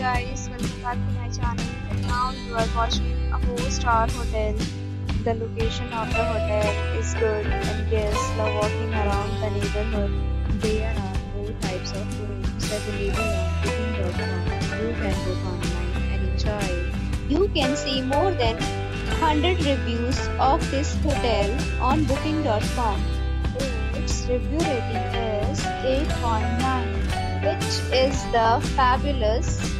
guys, welcome back to my channel. Now you are watching a 4-star hotel. The location of the hotel is good and guests love walking around the neighborhood. There are four types of rooms available on booking.com. You can book online and enjoy. You can see more than 100 reviews of this hotel on booking.com. Its review rating is 8.9 which is the fabulous.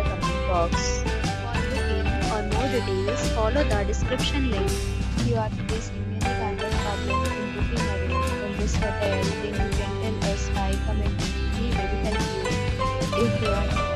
box. For booking or more details, follow the description link. You are today's union standard problem in booking a room in this hotel. then you can tell us by commenting. We will help you. If you are